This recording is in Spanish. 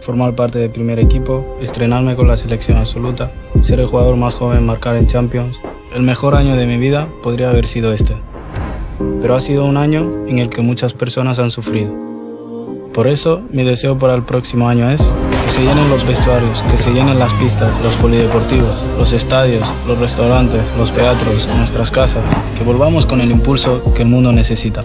formar parte del primer equipo, estrenarme con la selección absoluta, ser el jugador más joven en marcar en Champions. El mejor año de mi vida podría haber sido este. Pero ha sido un año en el que muchas personas han sufrido. Por eso, mi deseo para el próximo año es que se llenen los vestuarios, que se llenen las pistas, los polideportivos, los estadios, los restaurantes, los teatros, nuestras casas, que volvamos con el impulso que el mundo necesita.